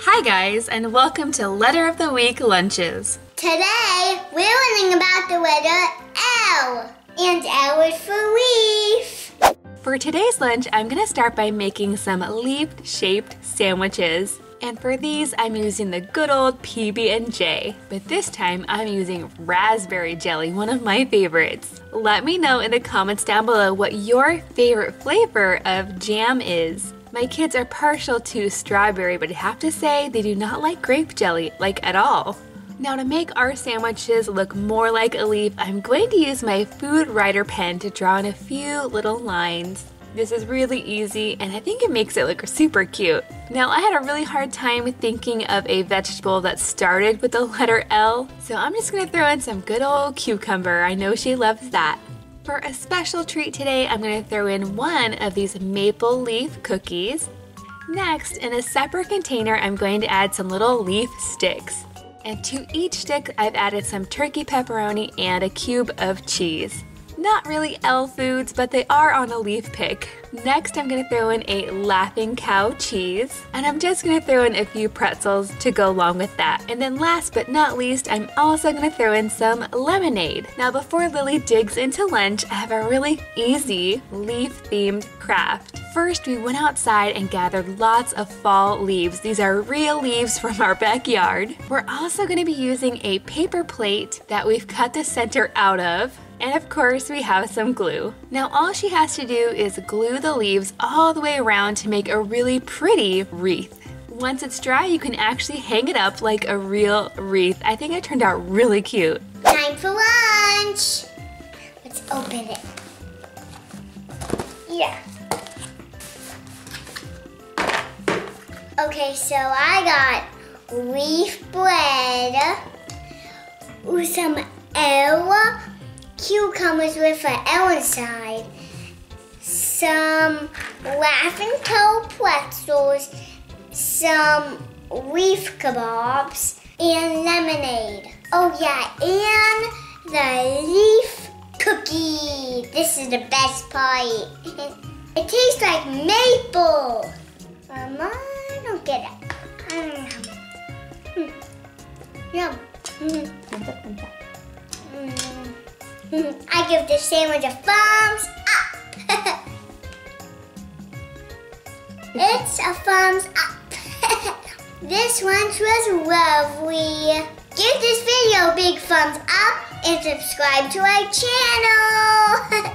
Hi guys, and welcome to Letter of the Week Lunches. Today, we're learning about the letter L. And L is for leaf. For today's lunch, I'm gonna start by making some leaf-shaped sandwiches. And for these, I'm using the good old PB&J. But this time, I'm using raspberry jelly, one of my favorites. Let me know in the comments down below what your favorite flavor of jam is. My kids are partial to strawberry, but I have to say they do not like grape jelly, like at all. Now to make our sandwiches look more like a leaf, I'm going to use my food writer pen to draw in a few little lines. This is really easy and I think it makes it look super cute. Now I had a really hard time thinking of a vegetable that started with the letter L, so I'm just gonna throw in some good old cucumber. I know she loves that. For a special treat today, I'm gonna throw in one of these maple leaf cookies. Next, in a separate container, I'm going to add some little leaf sticks. And to each stick, I've added some turkey pepperoni and a cube of cheese. Not really L foods, but they are on a leaf pick. Next, I'm gonna throw in a Laughing Cow cheese, and I'm just gonna throw in a few pretzels to go along with that. And then last but not least, I'm also gonna throw in some lemonade. Now, before Lily digs into lunch, I have a really easy leaf-themed craft. First, we went outside and gathered lots of fall leaves. These are real leaves from our backyard. We're also gonna be using a paper plate that we've cut the center out of, and of course, we have some glue. Now, all she has to do is glue the leaves all the way around to make a really pretty wreath. Once it's dry, you can actually hang it up like a real wreath. I think it turned out really cute. Time for lunch. Let's open it. Yeah. Okay, so I got leaf bread with some L cucumbers with an L inside, some laughing cow pretzels, some leaf kebabs, and lemonade. Oh yeah, and the leaf cookie. This is the best part. it tastes like maple. Yum. I give this sandwich a thumbs up. it's a thumbs up. this lunch was lovely. Give this video a big thumbs up and subscribe to our channel.